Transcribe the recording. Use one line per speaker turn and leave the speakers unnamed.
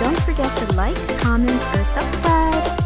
don't forget to like, comment, or subscribe.